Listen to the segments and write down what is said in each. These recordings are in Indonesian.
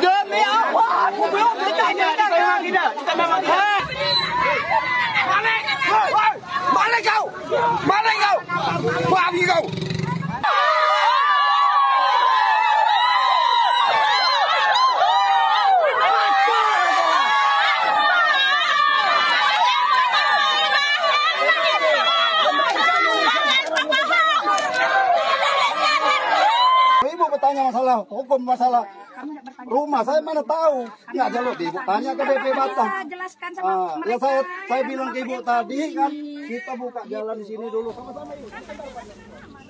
Đưa mẹ quá, không biết thế này nữa. Bán lên, bán lên cầu, bán lên cầu, qua đi. Bertanya masalah hukum masalah rumah saya mana tahu. Nggak jalur ibu tanya ke DP jelaskan sama Ah, ya saya saya bilang ke ibu tadi kan kita buka jalan di sini dulu. Sama-sama ibu.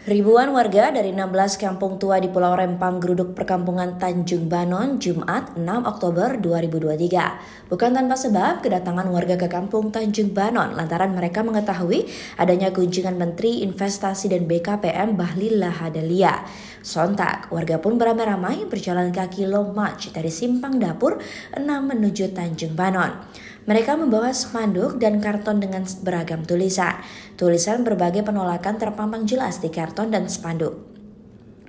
Ribuan warga dari 16 kampung tua di Pulau Rempang geruduk perkampungan Tanjung Banon Jumat 6 Oktober 2023. Bukan tanpa sebab kedatangan warga ke kampung Tanjung Banon lantaran mereka mengetahui adanya kunjungan Menteri Investasi dan BKPM Bahlil Lahadalia. Sontak, warga pun beramai-ramai berjalan kaki long march dari simpang dapur 6 menuju Tanjung Banon. Mereka membawa spanduk dan karton dengan beragam tulisan. Tulisan berbagai penolakan terpampang jelas di karton dan spanduk.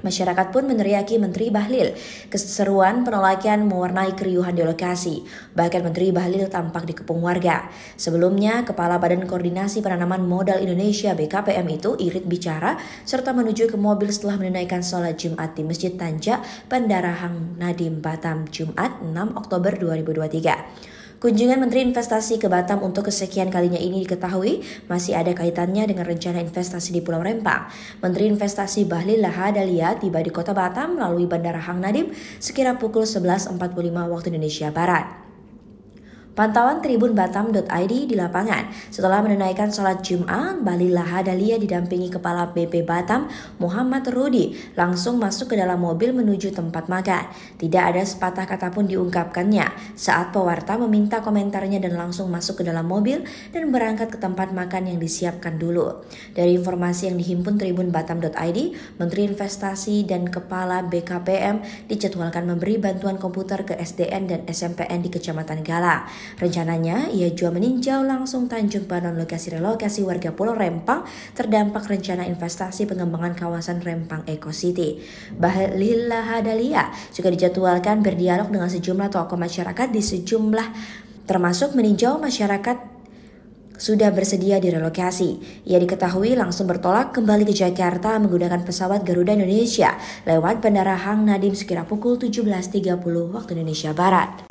Masyarakat pun meneriaki Menteri Bahlil. Keseruan penolakan mewarnai keriuhan di lokasi. Bahkan Menteri Bahlil tampak dikepung warga. Sebelumnya, Kepala Badan Koordinasi Penanaman Modal Indonesia BKPM itu irit bicara serta menuju ke mobil setelah menunaikan sholat Jumat di Masjid Tanja, Pendarahang Nadim Batam, Jumat 6 Oktober 2023. Kunjungan Menteri Investasi ke Batam untuk kesekian kalinya ini diketahui masih ada kaitannya dengan rencana investasi di Pulau Rempang. Menteri Investasi Bahlil Lahadalia tiba di kota Batam melalui Bandara Hang Nadim sekira pukul 11.45 waktu Indonesia Barat. Pantauan Tribun Batam.id di lapangan. Setelah menunaikan sholat Jumat, Bali Lahadalia didampingi Kepala BP Batam, Muhammad Rudi, langsung masuk ke dalam mobil menuju tempat makan. Tidak ada sepatah kata pun diungkapkannya saat pewarta meminta komentarnya dan langsung masuk ke dalam mobil dan berangkat ke tempat makan yang disiapkan dulu. Dari informasi yang dihimpun Tribun Batam.id, Menteri Investasi dan Kepala BKPM dijadwalkan memberi bantuan komputer ke SDN dan SMPN di Kecamatan Galang. Rencananya, ia juga meninjau langsung Tanjung Banon lokasi relokasi warga Pulau Rempang terdampak rencana investasi pengembangan kawasan Rempang Eco City. Bahlil Lahadalia juga dijadwalkan berdialog dengan sejumlah tokoh masyarakat di sejumlah termasuk meninjau masyarakat sudah bersedia direlokasi. Ia diketahui langsung bertolak kembali ke Jakarta menggunakan pesawat Garuda Indonesia lewat Bandara Hang Nadim sekira pukul 17.30 waktu Indonesia Barat.